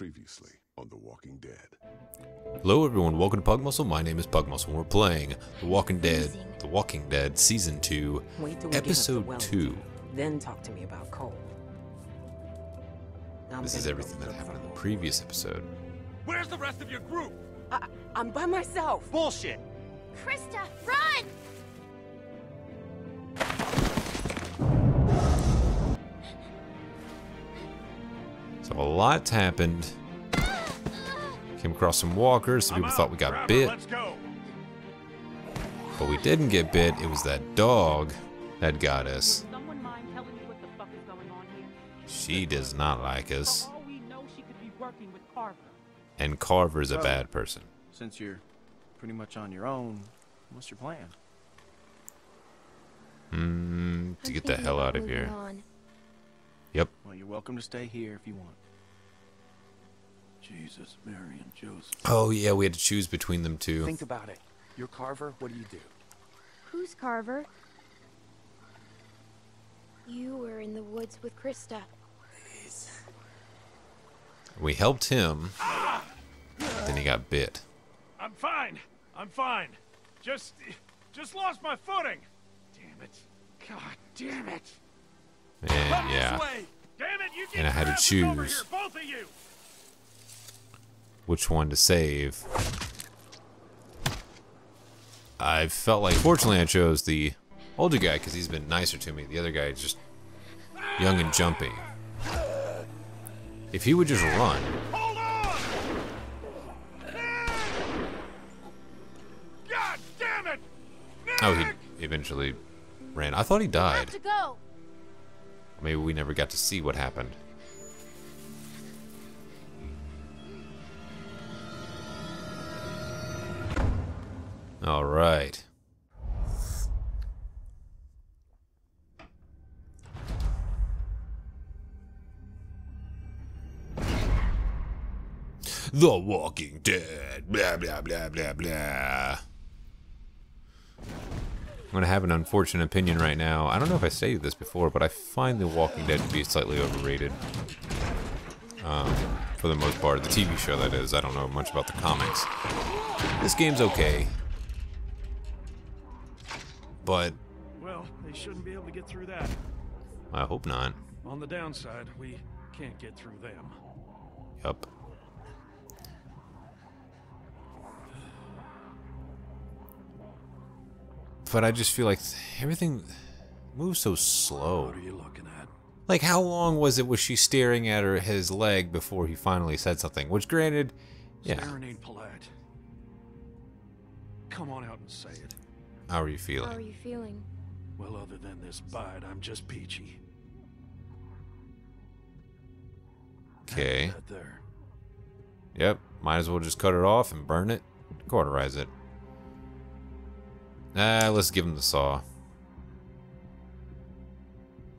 Previously on The Walking Dead. Hello everyone, welcome to Pug Muscle. My name is Pug Muscle. and We're playing The Walking Dead, The Walking Dead Season 2, Wait till we get up Episode Wellington, 2. Then talk to me about Cole. I'm This is everything that happened in the previous episode. Where's the rest of your group? I, I'm by myself. Bullshit. Christa, run! A lot's happened. Came across some walkers, some people thought we got bit, Let's go. but we didn't get bit. It was that dog that got us. Someone mind telling me what the fuck is going on here? She does not like us. For all we know, she could be working with Carver. And Carver's a bad person. Since you're pretty much on your own, what's your plan? Mm, to I'm get the hell out of here. on. Yep. Well, you're welcome to stay here if you want. Jesus, Mary, and Joseph. Oh yeah, we had to choose between them two. Think about it. You're Carver. What do you do? Who's Carver? You were in the woods with Christa. We helped him. Then he got bit. I'm fine. I'm fine. Just, just lost my footing. Damn it. God damn it. And yeah. Damn it. You And I had to your asses over choose. here, both of you. Which one to save. I felt like, fortunately, I chose the older guy because he's been nicer to me. The other guy is just young and jumpy. If he would just run, God damn it. oh, he eventually ran. I thought he died. Maybe we never got to see what happened. All right. The Walking Dead. Blah, blah, blah, blah, blah. I'm gonna have an unfortunate opinion right now. I don't know if I stated this before, but I find The Walking Dead to be slightly overrated. Um, for the most part, the TV show that is. I don't know much about the comics. This game's okay, but Well, they shouldn't be able to get through that. I hope not. On the downside, we can't get through them. Yup. But I just feel like everything moves so slow. What are you looking at? Like, how long was it was she staring at her his leg before he finally said something? Which, granted, yeah. Ain't polite. Come on out and say it. How are you feeling? How are you feeling? Well, other than this bite, I'm just peachy. Okay. Yep. Might as well just cut it off and burn it, cauterize it. Ah, let's give him the saw.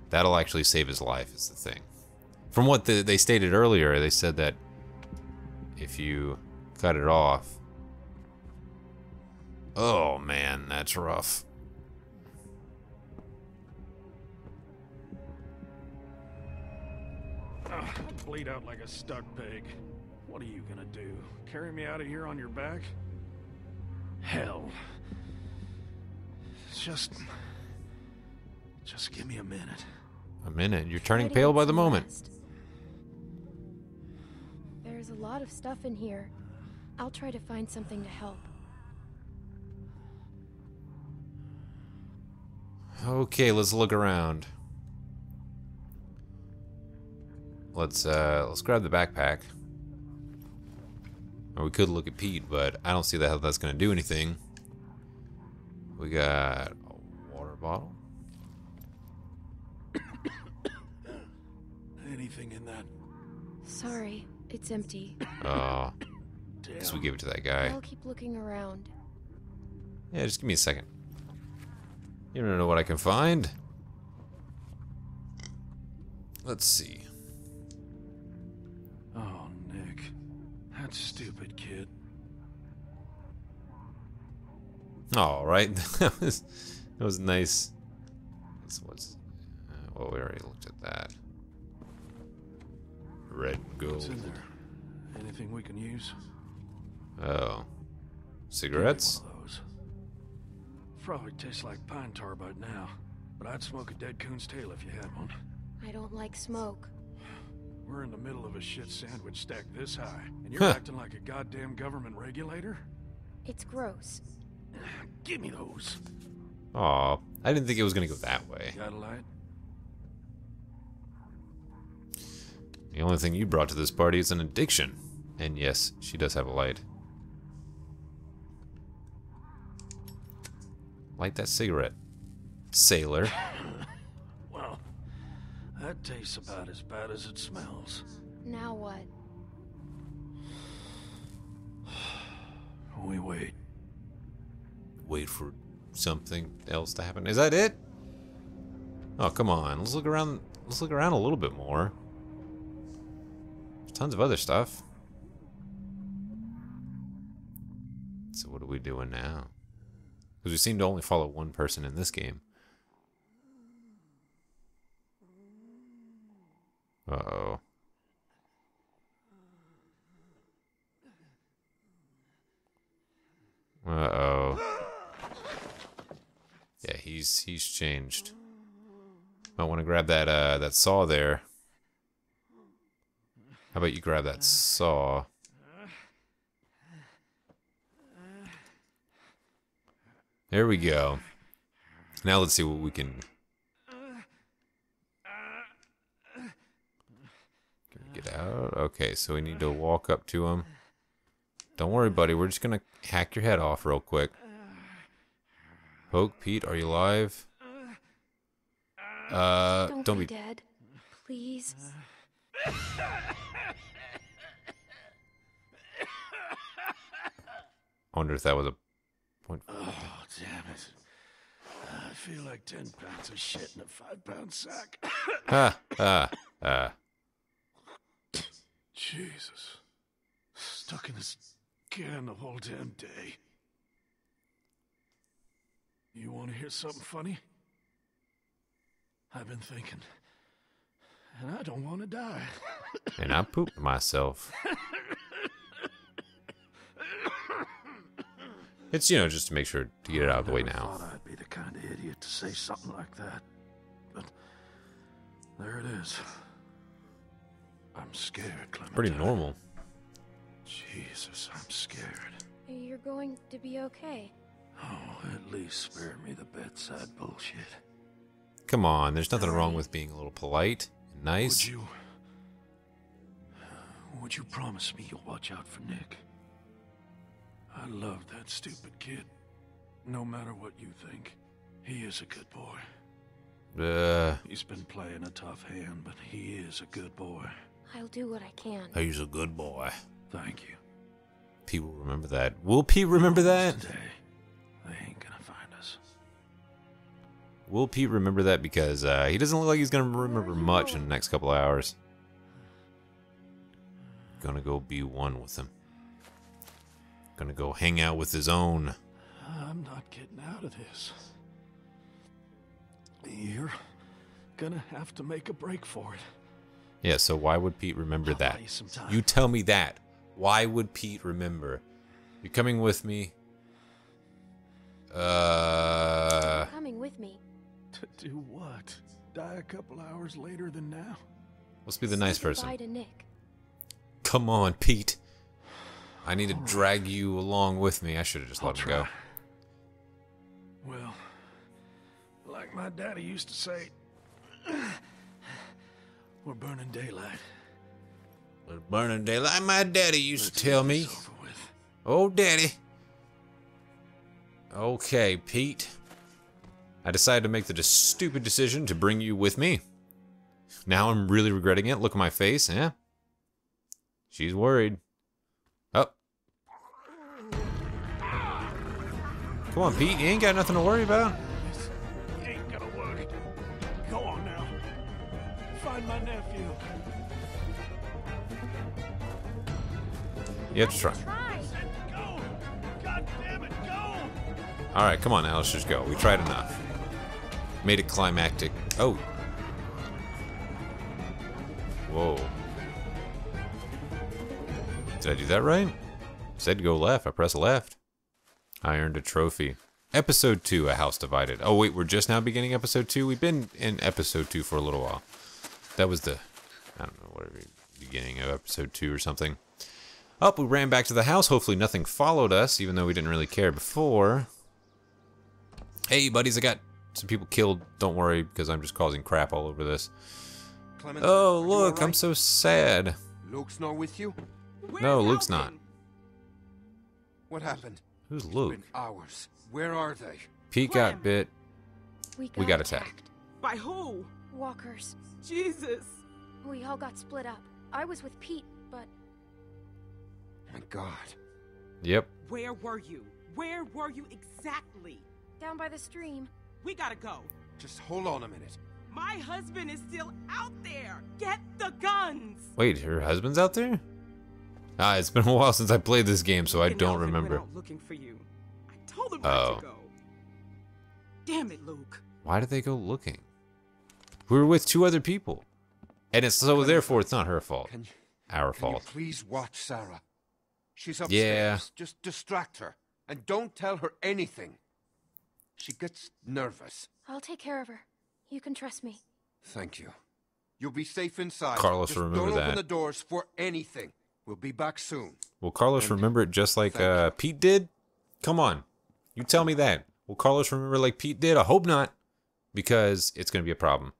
That'll actually save his life, is the thing. From what the, they stated earlier, they said that if you cut it off. Oh man, that's rough. Ugh, bleed out like a stuck pig. What are you gonna do? Carry me out of here on your back? Hell. Just. Just give me a minute. A minute. You're turning pale by the moment. There's a lot of stuff in here. I'll try to find something to help. Okay, let's look around. Let's uh let's grab the backpack. Or we could look at Pete, but I don't see that how that's gonna do anything. We got a water bottle. Anything in that? Sorry, it's empty. Oh, Damn. guess we give it to that guy. I'll keep looking around. Yeah, just give me a second. You don't know what I can find. Let's see. Oh, Nick. That stupid kid. All right, that was that was nice. This was uh, well, we already looked at that. Red and What's gold. in there? Anything we can use? Oh. Cigarettes? One of those. Probably tastes like pine tar by now, but I'd smoke a dead coon's tail if you had one. I don't like smoke. We're in the middle of a shit sandwich stacked this high, and you're Huh. acting like a goddamn government regulator? It's gross. Give me those. Aw, I didn't think it was gonna go that way. Got a light? The only thing you brought to this party is an addiction. And yes, she does have a light. Light that cigarette. Sailor. Well, that tastes about as bad as it smells. Now what? We wait. Wait for something else to happen. Is that it? Oh, come on. Let's look around. Let's look around a little bit more. There's tons of other stuff. So what are we doing now? Because we seem to only follow one person in this game. Uh-oh. Uh-oh. Yeah, he's he's changed. Might want to grab that uh that saw there. How about you grab that saw? There we go. Now let's see what we can. Can we get out? Okay, so we need to walk up to him. Don't worry, buddy. We're just gonna hack your head off real quick. Poke, Pete, are you alive? Uh, Don't, don't be, be. dead. Please. I wonder if that was a point. Damn it. I feel like 10 pounds of shit in a 5 pound sack. Ah, ah, ah. Jesus. Stuck in this can the whole damn day. You want to hear something funny? I've been thinking. And I don't want to die. And I pooped myself. It's, you know, just to make sure to get it out of the way Never now. thought I'd be the kind of idiot to say something like that. But there it is. I'm scared, Clementine. Pretty normal. Jesus, I'm scared. You're going to be okay. Oh, at least spare me the bedside bullshit. Come on, there's nothing wrong with being a little polite and nice. Would you... Would you promise me you'll watch out for Nick? I love that stupid kid. No matter what you think, he is a good boy. Uh, He's been playing a tough hand, but he is a good boy. I'll do what I can. he's a good boy. Thank you. Pete will remember that. Will Pete remember that? Today, they ain't gonna find us. Will Pete remember that? Because uh, he doesn't look like he's going to remember much in the next couple of hours. Gonna go be one with him. Gonna go hang out with his own. I'm not getting out of this. You're gonna have to make a break for it. Yeah, so why would Pete remember I'll that? you. You tell me that. Why would Pete remember? You coming with me? Uh, Coming with me. To do what? Die a couple hours later than now? let's be the nice person. To Nick. Come on, Pete. I need to drag you along with me. I should have just I'll let him go. Well, like my daddy used to say, we're burning daylight. We're burning daylight. My daddy used Let's to tell me. this over with. Oh, daddy. Okay, Pete. I decided to make the stupid decision to bring you with me. Now I'm really regretting it. Look at my face, eh? She's worried. Come on, Pete. You ain't got nothing to worry about. This ain't gonna work. Go on now. Find my nephew. You have to try. Said go! God damn it, go! All right, come on now. Let's just go. We tried enough. Made it climactic. Oh. Whoa. Did I do that right? Said to go left. I press left. I earned a trophy. Episode 2, A House Divided. Oh, wait, we're just now beginning episode 2? We've been in episode 2 for a little while. That was the, I don't know, whatever, beginning of episode 2 or something. Up, we ran back to the house. Hopefully nothing followed us, even though we didn't really care before. Hey, buddies, I got some people killed. Don't worry, because I'm just causing crap all over this. Clement, Oh, look, I'm so sad. Luke's not with you? No, Luke's not. What happened? Who's It's Luke? been hours. Where are they? Pete got bit. We got, We got attacked. By who? Walkers. Jesus. We all got split up. I was with Pete, but My God. Yep. Where were you? Where were you exactly? down by the stream. We gotta go. Just hold on a minute. My husband is still out there. Get the guns. Wait, her husband's out there? Ah, it's been a while since I played this game, so I And don't Alvin went remember. looking for you. I told him not Oh. to go. Damn it, Luke. Why did they go looking? We were with two other people. And it's so therefore it's not her fault. Can you, Our can you fault. please watch Sarah? She's upstairs. Yeah. upstairs. Just distract her. And don't tell her anything. She gets nervous. I'll take care of her. You can trust me. Thank you. You'll be safe inside. Carlos Just will remember don't open the doors for anything. We'll be back soon. Will Carlos And remember it just like uh. Pete did? Come on. You tell me that. Will Carlos remember like Pete did? I hope not. Because it's going to be a problem.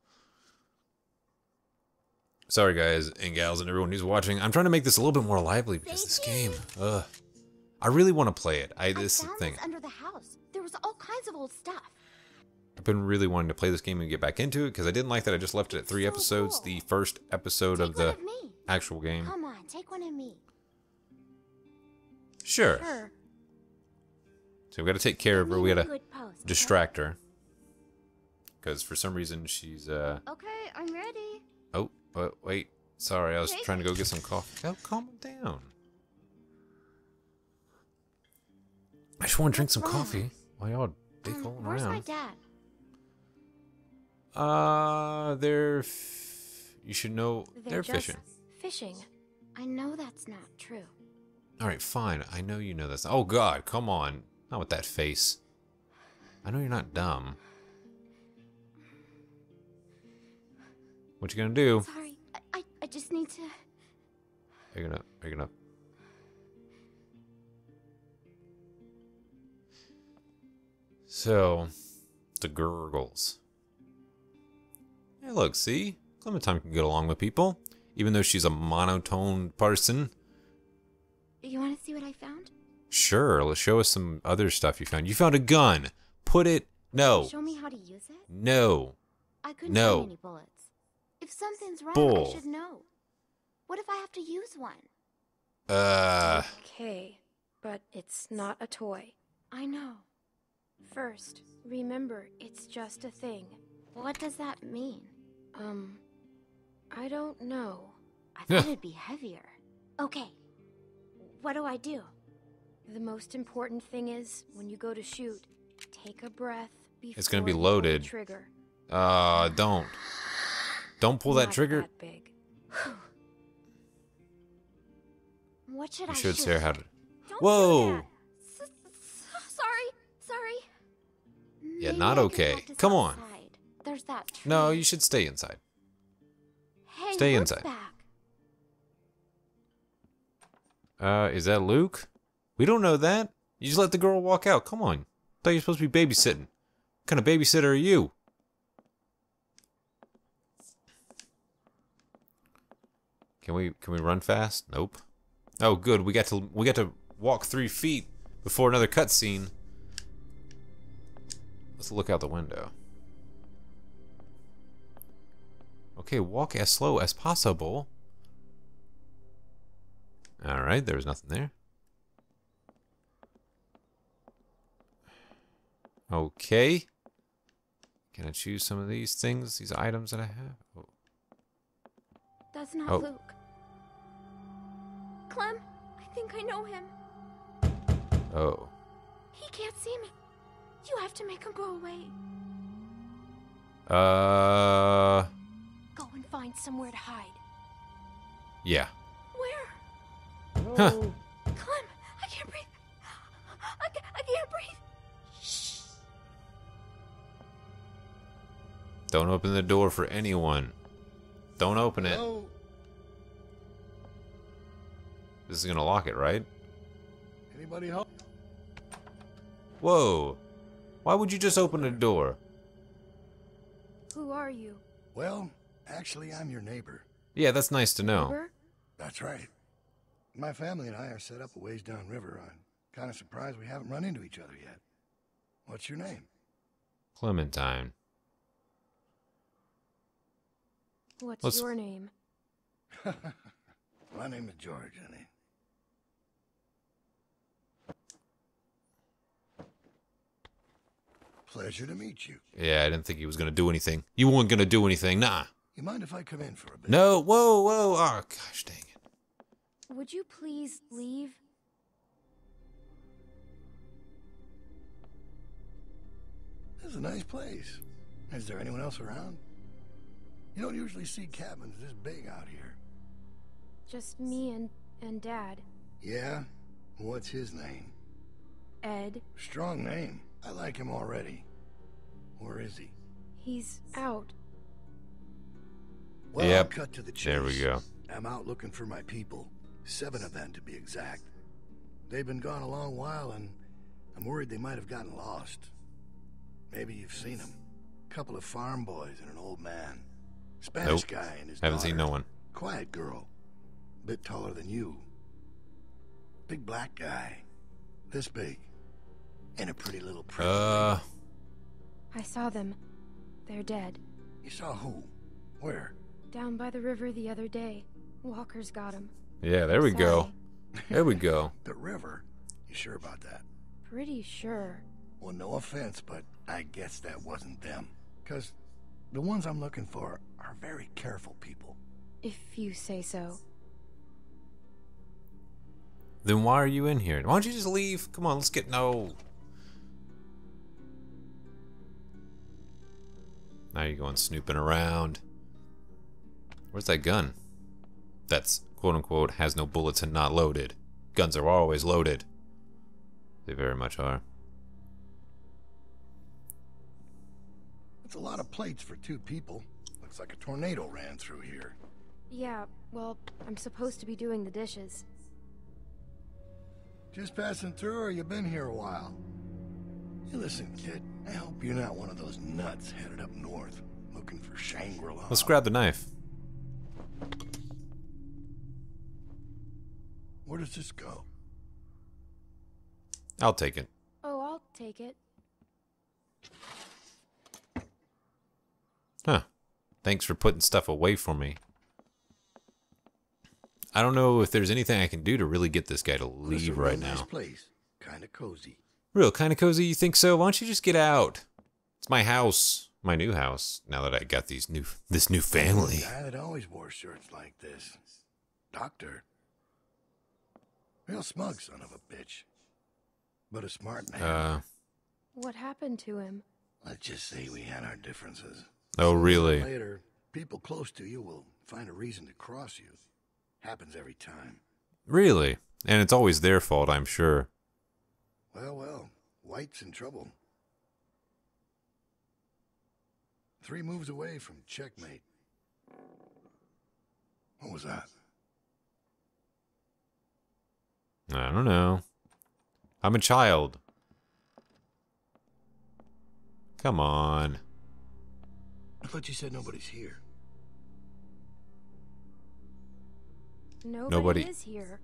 Sorry, guys and gals and everyone who's watching. I'm trying to make this a little bit more lively because this game, ugh. I really want to play it. I this is the found thing. this under the house. There was all kinds of old stuff. I've been really wanting to play this game and get back into it because I didn't like that I just left it at three So episodes. cool. The first episode of Take one the of me. Actual game. Come on, take one of me. Sure. Sure. So we got to take care of her. We got to Good pose. okay? distract her because for some reason she's uh Okay, I'm ready. oh wait, wait. sorry I was trying to go get some coffee. Oh, calm down. I just want to drink some coffee while y'all dick Um, holing where's my around. dad? Uh, they're f- you should know they're, fishing. Fishing. I know that's not true. All right, fine. I know you know this. Oh God, come on, not with that face. I know you're not dumb. What you gonna do? Sorry, I, I, I just need to. Are you gonna? Are you gonna? So, the gurgles. Hey, look, see? Clementine can get along with people, even though she's a monotone person. You want to see what I found? Sure, let's show us some other stuff you found. You found a gun. Put it. No. Show me how to use it. No. I couldn't No. find any bullets. If something's wrong, Bull. I should know. What if I have to use one? Uh. Okay, but it's not a toy. I know. First, remember, it's just a thing. What does that mean? Um, I don't know. I thought it'd be heavier. Okay. What do I do? The most important thing is when you go to shoot, take a breath before It's gonna be you pull the loaded. trigger. Uh. Don't. Don't pull that Not trigger. That big. What should You I should shoot? say how to. Don't Whoa. Do that. S- sorry, sorry. Yeah, Maybe not okay. Come on. outside. There's that tree. No, you should stay inside. Hey, stay inside. Back. Uh, is that Luke? We don't know that. You just let the girl walk out. Come on. thought you were supposed to be babysitting. What kind of babysitter are you? Can we can we run fast? Nope. Oh, good. We got to we got to walk three feet before another cutscene. Let's look out the window. Okay, walk as slow as possible. All right, there was nothing there. Okay. Can I choose some of these things, these items that I have? Oh, That's not Oh. Luke. Clem, I think I know him. oh. He can't see me. You have to make him go away. Uh, Huh. Clem, I can't breathe. I, ca- I can't breathe. Shh. Don't open the door for anyone. Don't open it. Hello? This is gonna lock it, right? Anybody home? Whoa. Why would you just open the door? Who are you? Well, actually, I'm your neighbor. Yeah, that's nice to know. Uber? That's right. My family and I are set up a ways downriver. I'm kind of surprised we haven't run into each other yet. What's your name? Clementine. What's Let's- your name? My name is George, honey. Pleasure to meet you. Yeah, I didn't think he was gonna do anything. You weren't gonna do anything, nah. You mind if I come in for a bit? No, whoa, whoa, oh gosh dang it. Would you please leave? This is a nice place. Is there anyone else around? You don't usually see cabins this big out here. Just me and and Dad. Yeah? What's his name? Ed. Strong name. I like him already. Where is he? He's out. Well, I'll Yep. cut to the chase. There we go. I'm out looking for my people. Seven of them, to be exact. They've been gone a long while, and I'm worried they might have gotten lost. Maybe you've seen them. A Couple of farm boys and an old man. Spanish Nope. guy and his Haven't seen no one. Quiet girl. Bit taller than you. Big black guy. This big. And a pretty little pretty. Uh I saw them. They're dead. You saw who? Where? Down by the river the other day. Walkers got him. yeah, there we go. There we go. The river? You sure about that? Pretty sure. Well, no offense, but I guess that wasn't them. Because the ones I'm looking for are very careful people. If you say so. Then why are you in here? Why don't you just leave? Come on, let's get no. Now you're going snooping around. Where's that gun? That's quote unquote has no bullets and not loaded. Guns are always loaded. They very much are. It's a lot of plates for two people. Looks like a tornado ran through here. Yeah, well, I'm supposed to be doing the dishes. Just passing through, or you been here a while? Hey, listen, kid. I hope you're not one of those nuts headed up north, looking for Shangri-La. Let's grab the knife. Where does this go? I'll take it. Oh, I'll take it. Huh. Thanks for putting stuff away for me. I don't know if there's anything I can do to really get this guy to Well, this is a leave real right Nice now. place. Kind of cozy. Real kind of cozy, you think so? Why don't you just get out? It's my house, my new house. Now that I got these new this new family. Guy that always wore shirts like this. Doctor. Real smug son of a bitch. But a smart man. Uh What happened to him? Let's just say we had our differences. oh really? Later, people close to you will find a reason to cross you. Happens every time. Really? And it's always their fault, I'm sure. Well, well, White's in trouble. Three moves away from checkmate. What was that? I don't know. I'm a child. Come on. I thought you said nobody's here. Nobody, Nobody- is here.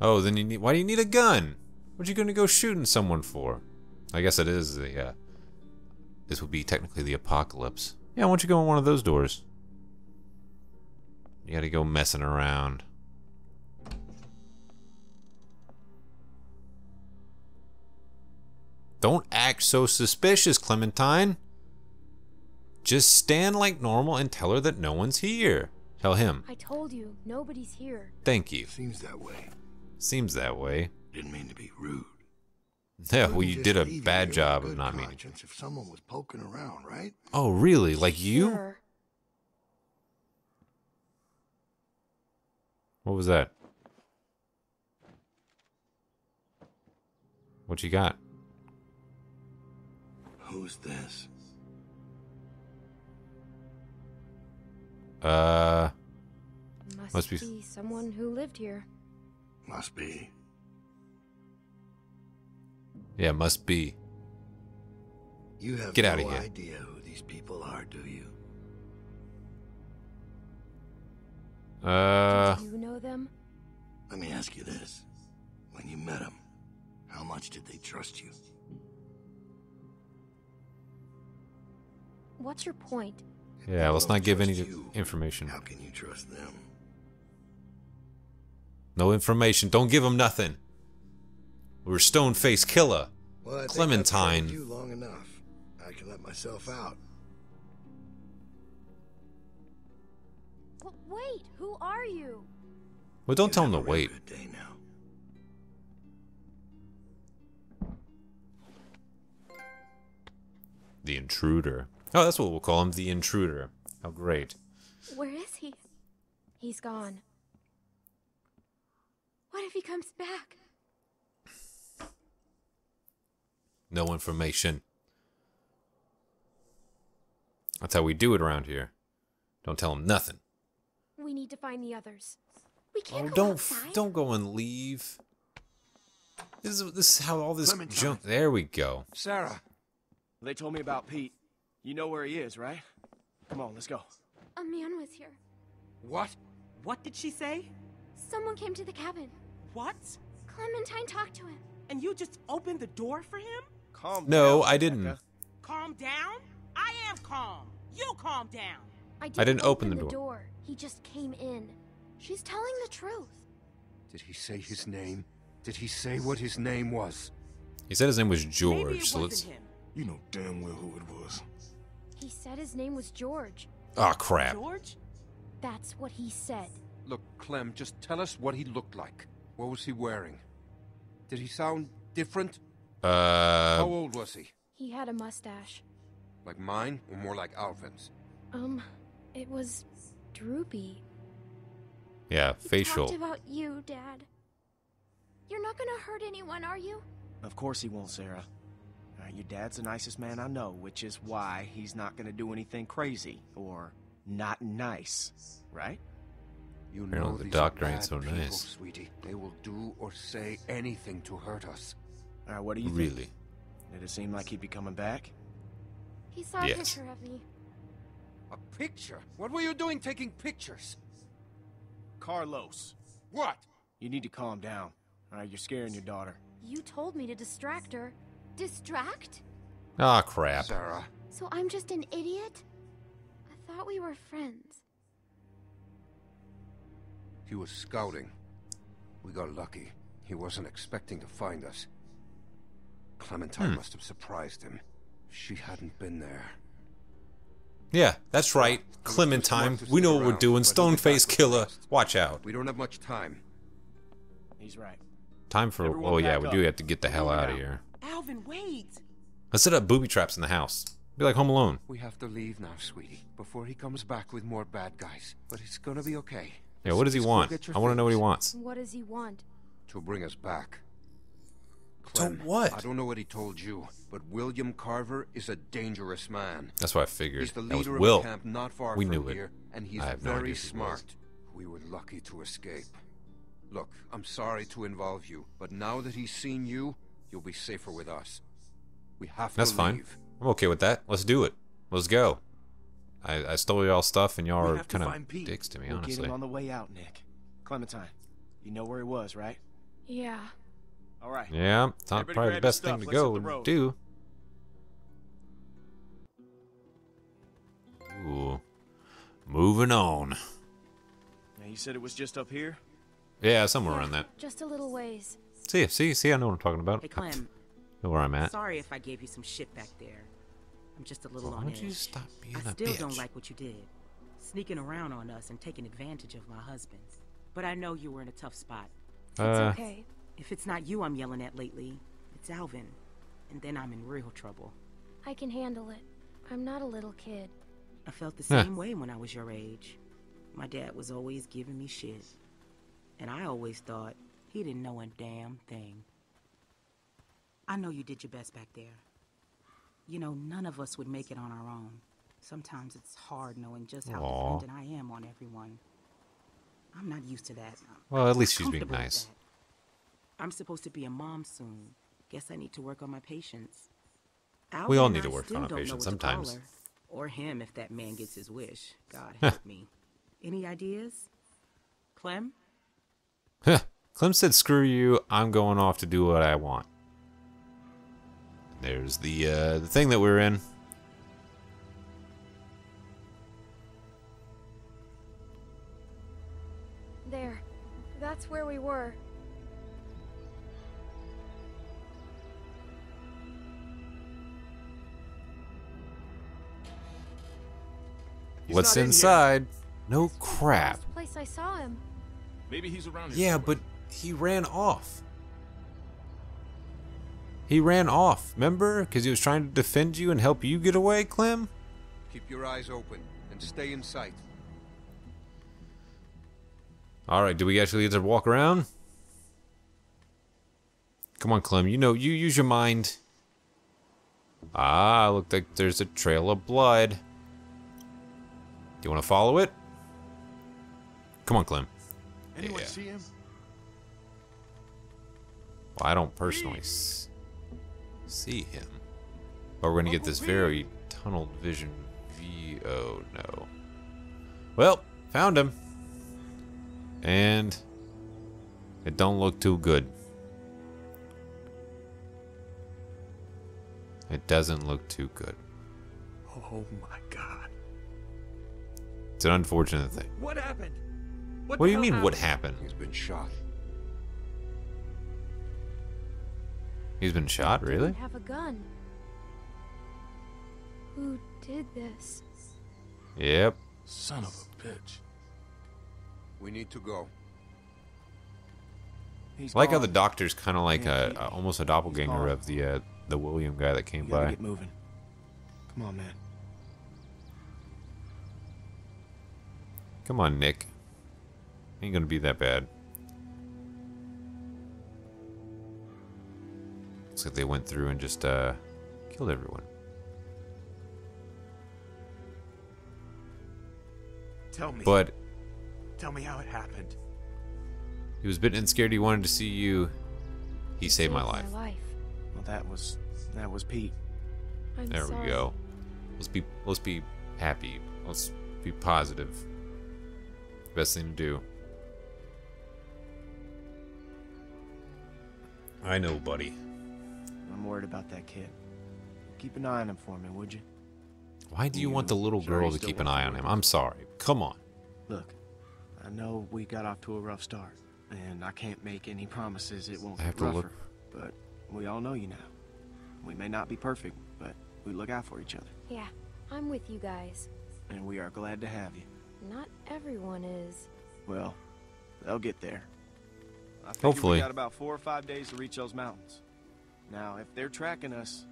Oh, then you need. Why do you need a gun? What are you gonna go shooting someone for? I guess it is the. Uh, this would be technically the apocalypse. Yeah, why don't you go in one of those doors? You gotta go messing around. Don't act so suspicious, Clementine. Just stand like normal and tell her that no one's here. Tell him. I told you, nobody's here. Thank you. Seems that way. Seems that way. Didn't mean to be rude. Yeah, well, you did a bad job of not meaning. conscience If someone was poking around, right? Oh, really? Like you? Sure. What was that? What you got? Who's this? Uh, Must, Must be- be someone who lived here. Must be. yeah, must be. You have Get no outta here. idea who these people are, do you? Uh, Do you know them? Let me ask you this. When you met them, how much did they trust you? What's your point? yeah, let's not give any you. information. How can you trust them? No information. Don't give them nothing. We're stone face killer. Well, I think I've Clementine. covered you long enough. I can let myself out. Wait, who are you? Well, don't You tell him to wait. Good day now. The intruder. Oh, that's what we'll call him. The intruder. How great. Where is he? He's gone. What if he comes back? No information. That's how we do it around here. Don't tell him nothing. We need to find the others. We can't Oh, go don't outside. don't go and leave. This is this is how all this Clementine. junk. There we go. Sarah, They told me about Pete. You know where he is, right? Come on, let's go. A man was here. what? What did she say? Someone came to the cabin. What? Clementine talked to him. And you just opened the door for him? Calm No, down, I didn't. Becca. Calm down? I am calm. You calm down. I didn't, didn't open the the door. door. He just came in. She's telling the truth. Did he say his name? Did he say what his name was? He said his name was Maybe George. it So let's. him. You know damn well who it was. He said his name was George. Oh crap. George? That's what he said. Look, Clem, just tell us what he looked like. What was he wearing? Did he sound different? Uh... How old was he? He had a mustache. Like mine, or more like Alvin's? Um, it was droopy. yeah, He facial. talked about you, Dad. You're not gonna hurt anyone, are you? Of course he won't, Sarah. Uh, your dad's the nicest man I know, which is why he's not gonna do anything crazy or not nice, right? You Apparently know the doctor ain't so people, nice. sweetie. They will do or say anything to hurt us. All right, what do you think? Really? Did it seem like he'd be coming back? He saw a picture of me. A picture? What were you doing taking pictures? Carlos, What? you need to calm down. All right, you're scaring your daughter. You told me to distract her. Distract? Ah crap. Sarah. So I'm just an idiot? I thought we were friends. He was scouting. We got lucky. He wasn't expecting to find us. Clementine Hmm. must have surprised him. She hadn't been there. Yeah, that's right. Clementine. We know what we're doing. Stoneface killer. Watch out. We don't have much time. He's right. Time for. Everyone Oh yeah, we up. do have to get the hell out of here. Alvin, wait. Let's set up booby traps in the house. Be like Home Alone. We have to leave now, sweetie, before he comes back with more bad guys. But it's gonna be okay. Yeah, what does he want? I want to know what he wants. What does he want? To bring us back. To what? I don't know what he told you, but William Carver is a dangerous man. That's what I figured. He's the that was leader Will. of a camp not far We from knew it. here, and he's I have no very idea who he was. smart. We were lucky to escape. Look, I'm sorry to involve you, but now that he's seen you, you'll be safer with us. We have That's to fine. I'm okay with that. Let's do it. Let's go. I, I stole y'all stuff and y'all are kind of find dicks to me, we'll honestly. get him on the way out, Nick. Clementine, you know where he was, right? Yeah. All right. Yeah, it's not Everybody probably the best thing to Let's go and do. Ooh. Moving on. Now, you said it was just up here? Yeah, somewhere Yeah, around that. Just a little ways. See, see, see, I know what I'm talking about. Hey, Clem. know where I'm at. Sorry if I gave you some shit back there. I'm just a little Why on don't edge. you stop being I a still don't like what you did. Sneaking around on us and taking advantage of my husband. But I know you were in a tough spot. It's Uh, okay. If it's not you I'm yelling at lately, it's Alvin. And then I'm in real trouble. I can handle it. I'm not a little kid. I felt the Huh. same way when I was your age. My dad was always giving me shit. And I always thought he didn't know a damn thing. I know you did your best back there. You know, none of us would make it on our own. Sometimes it's hard knowing just how Aw. dependent I am on everyone. I'm not used to that. Well, at least she's being comfortable with nice. I'm supposed to be a mom soon. Guess I need to work on my patience. We all need to work on our patience what to call sometimes. her. Or him if that man gets his wish. God help me. Any ideas? Clem? Huh. Clem said, "Screw you! I'm going off to do what I want." There's the uh, the thing that we're in. What's not in here. inside? No crap. Place I saw him. Maybe he's around here. Yeah, somewhere. but he ran off. He ran off. Remember? Because he was trying to defend you and help you get away, Clem. Keep your eyes open and stay in sight. All right. Do we actually get to walk around? Come on, Clem. You know, you use your mind. Ah, look like there's a trail of blood. Do you want to follow it? Come on, Clem. Anyone Yeah. see him? Well, I don't personally s- see him. But we're going to get oh, this very tunneled vision view. Oh, no. Well, found him. And it don't look too good. It doesn't look too good. Oh my god. It's an unfortunate thing. What happened? What, the do you hell mean, what happened? happened? He's been shot. He's been shot, really? Didn't have a gun. Who did this? Yep. Son of a bitch. We need to go. He's I like how gone. the doctor's kind of like Yeah, a, he- a almost a doppelganger of the uh, the William guy that came You gotta by. get moving. Come on, man. Come on, Nick. Ain't gonna be that bad. Looks like they went through and just uh, killed everyone. Tell me. But Tell me how it happened. he was bitten and scared. He wanted to see you. He saved my life. My life. Well, that was that was Pete. I'm There sorry. we go. Let's be let's be happy. Let's be positive. Best thing to do. I know, buddy. I'm worried about that kid. Keep an eye on him for me, would you? Why do you want the little girl he's to keep an eye on him? I'm sorry. Come on. Look, I know we got off to a rough start, and I can't make any promises it won't I have get to rougher. look- But we all know you now. We may not be perfect, but we look out for each other, Yeah, I'm with you guys. and we are glad to have you. Not everyone is. Well, they'll get there. I figure Hopefully. we got about four or five days to reach those mountains. Now, if they're tracking us,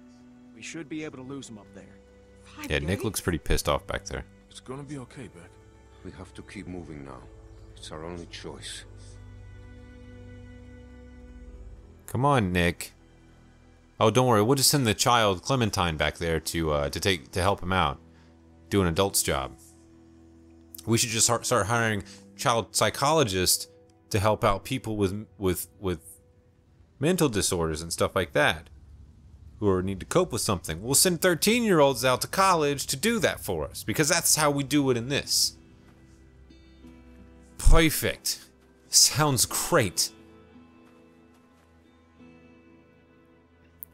we should be able to lose them up there. Five Yeah, Nick looks pretty pissed off back there. It's gonna be okay, Beck. We have to keep moving now. It's our only choice. Come on, Nick. Oh, don't worry. We'll just send the child Clementine back there to uh, to take to help him out, do an adult's job. We should just start, hiring child psychologists to help out people with with with mental disorders and stuff like that, who are, need to cope with something. We'll send thirteen year olds out to college to do that for us because that's how we do it in this. Perfect. Sounds great.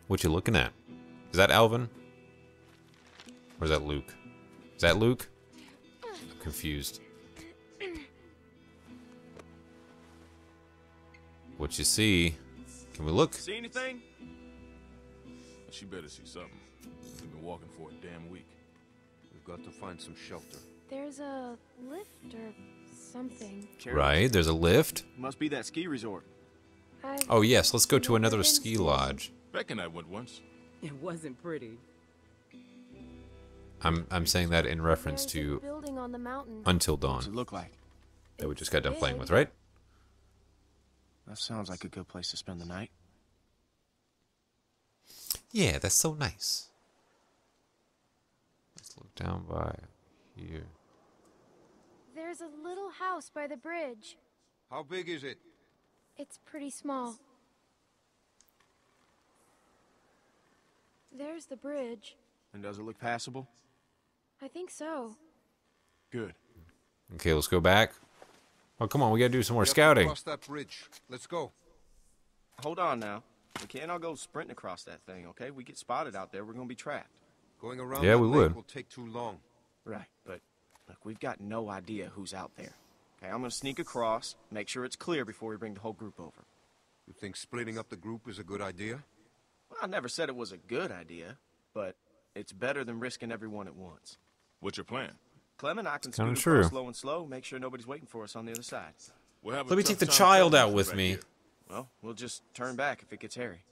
What you looking at? Is that Alvin? Or is that Luke? Is that Luke? I'm confused. What you see? Can we look? See anything? She better see something. We've been walking for a damn week. We've got to find some shelter. There's a lift or something. Right, there's a lift. Must be that ski resort. I've Oh yes, let's go to another ski lodge. Beck and I went once. It wasn't pretty. I'm I'm saying that in reference to building on the mountain. Until What's it Dawn look like? that we just got done playing with, right? That sounds like a good place to spend the night. Yeah, that's so nice. Let's look down by here. There's a little house by the bridge. How big is it? It's pretty small. There's the bridge. And does it look passable? I think so. Good. Okay, let's go back. Oh, come on, we gotta do some more We scouting. Cross that bridge. Let's go. Hold on now. We can't all go sprinting across that thing, okay? We get spotted out there, we're gonna be trapped. Going around Yeah, that we lake would. will take too long. Right, but look, we've got no idea who's out there. Okay, I'm gonna sneak across, make sure it's clear before we bring the whole group over. You think splitting up the group is a good idea? Well, I never said it was a good idea, but it's better than risking everyone at once. What's your plan? Clem and I can Kinda scoot true. across slow and slow, make sure nobody's waiting for us on the other side. We'll have a Let me tough take the time child killing out us with back me. here. Well, we'll just turn back if it gets hairy.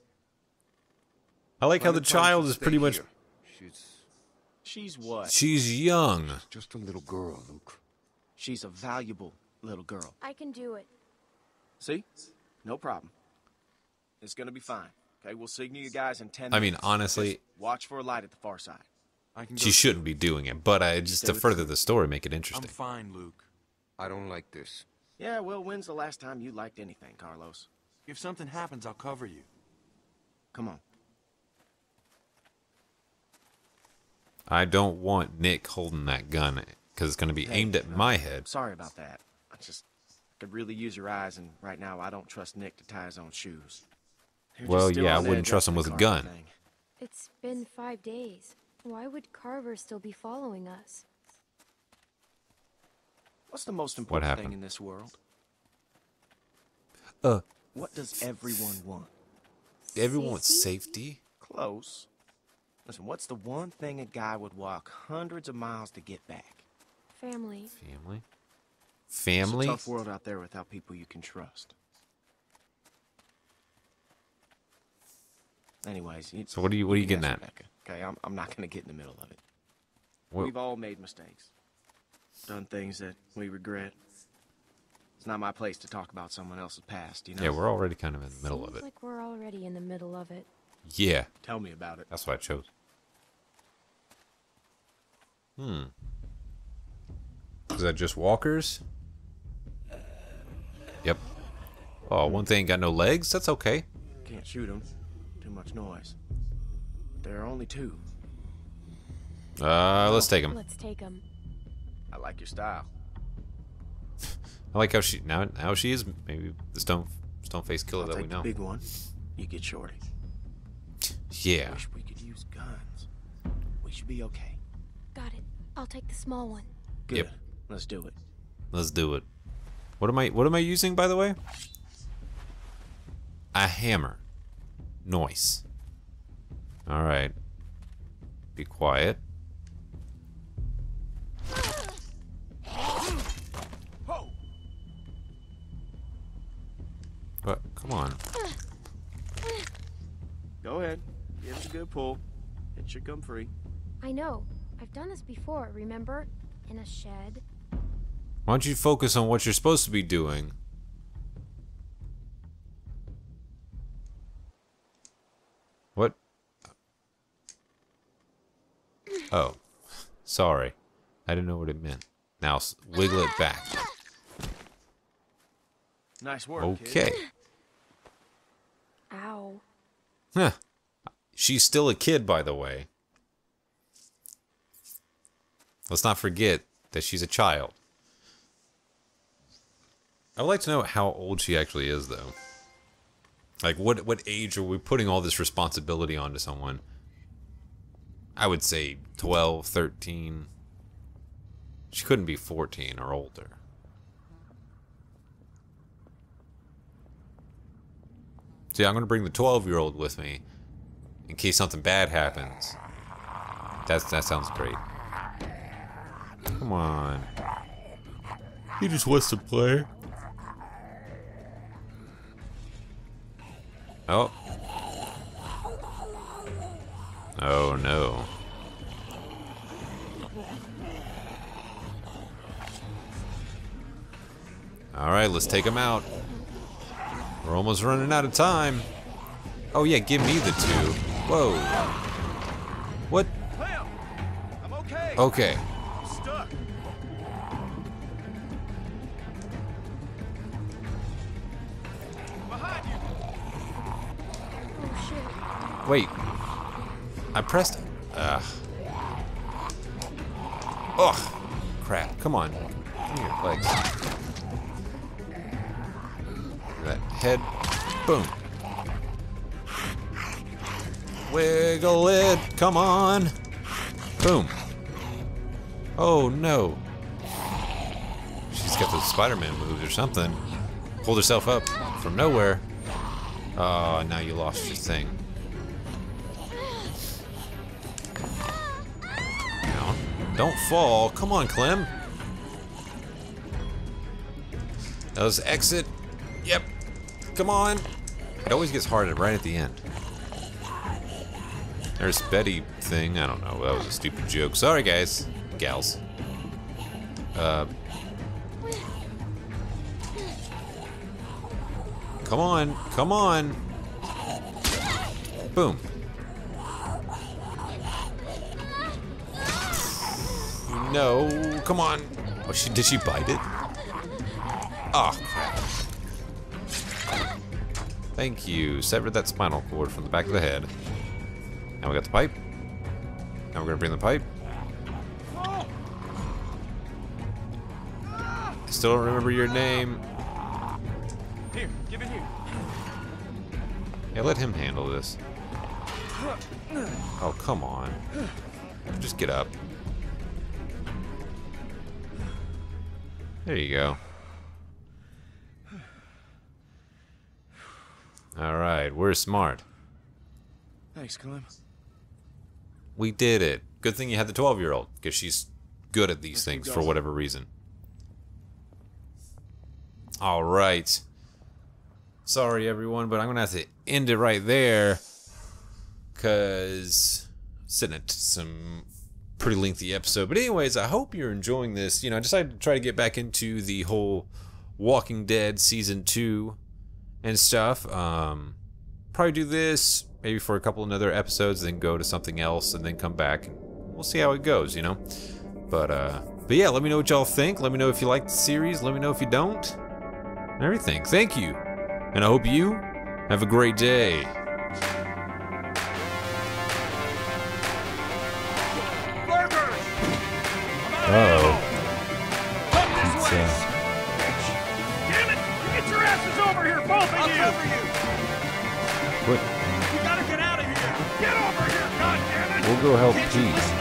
I like how the Clementine child should is stay pretty much. here. She's She's what? She's young. just a little girl, Luke. She's a valuable little girl. I can do it. See? No problem. It's gonna be fine. Okay, we'll signal you guys in ten I mean, minutes. honestly- Just watch for a light at the far side. I can She shouldn't be doing it, but I just to further the story, make it interesting. I'm interesting. fine, Luke. I don't like this. Yeah, well, when's the last time you liked anything, Carlos? If something happens, I'll cover you. Come on. I don't want Nick holding that gun because it's going to be Hey, aimed at my head. Sorry about that. I just could really use your eyes, and right now I don't trust Nick to tie his own shoes. They're Well, yeah, I wouldn't trust him with a gun. thing. It's been five days. Why would Carver still be following us? What's the most important happened? thing in this world? Uh, What does everyone want? everyone wants safety. Close. Listen, what's the one thing a guy would walk hundreds of miles to get back? Family. Family. It's Family. a tough world out there without people you can trust. Anyways, you, So what are you- what are you getting at? Rebecca, okay, I'm, I'm not going to get in the middle of it. What- We've all made mistakes, done things that we regret. It's not my place to talk about someone else's past, you know. Yeah, we're already kind of in the middle Seems of it. like we're already in the middle of it. Yeah, Tell me about it. that's what I chose. Hmm. Is that just walkers? Yep. Oh, one thing got no legs? That's okay. Can't shoot them. Too much noise. There are only two. Uh, let's take them. Let's take him. I like your style. I like how she now now she is maybe the stone stone face killer I'll that we take the know. big one. You get shorty. Yeah. Wish we could use guns. We should be okay. Got it. I'll take the small one. Good. Yep. Let's do it. Let's do it. What am I what am I using by the way? A hammer. Noise. Alright. Be quiet. But Come on. Go ahead. Give it a good pull. It should come free. I know. I've done this before, remember? In a shed. Why don't you focus on what you're supposed to be doing? Oh, sorry. I didn't know what it meant. Now wiggle it back. Nice work. Okay. Kid. Ow. Huh. She's still a kid, by the way. Let's not forget that she's a child. I would like to know how old she actually is, though. Like, what what age are we putting all this responsibility onto someone? I would say 12, 13. She couldn't be 14 or older. See, I'm going to bring the 12 year old with me in case something bad happens. That's, that sounds great. Come on. He just wants to play. Oh. Oh no. Alright, let's take him out. We're almost running out of time. Oh yeah, give me the two. Whoa. What? I'm okay. Okay. Stuck. Behind you. Shit. Wait. I pressed. Ugh. Ugh. Crap. Come on. Give me your legs. That head. Boom. Wiggle it. Come on. Boom. Oh no. She's got those Spider-Man moves or something. Pulled herself up from nowhere. Oh, now you lost your thing. Don't fall. Come on, Clem. Now let's exit. Yep. Come on. It always gets harder right at the end. There's Betty thing. I don't know. That was a stupid joke. Sorry, guys. Gals. Uh. Come on. Come on. Boom. No. Come on. Oh, she did she bite it? Oh, crap. Thank you. Severed that spinal cord from the back of the head. Now we got the pipe. Now we're gonna bring the pipe. I still don't remember your name. Here, give it here. Yeah, let him handle this. Oh, come on. Just get up. There you go. Alright, we're smart. Thanks, Clem. We did it. Good thing you had the 12 year old, because she's good at these things for whatever reason. Alright. Sorry, everyone, but I'm going to have to end it right there. Because sitting at some pretty lengthy episode. But, anyways, I hope you're enjoying this. You know, I decided to try to get back into the whole Walking Dead season 2 and stuff. Um, probably do this maybe for a couple of other episodes, then go to something else, and then come back. We'll see how it goes, you know. But uh, but yeah, let me know what y'all think. Let me know if you like the series. Let me know if you don't. Everything. Thank you, and I hope you have a great day. Oh. Pizza. Damn it! Get your asses over here, both of you! What? You gotta get out of here! Get over here, goddammit! We'll go help Pete.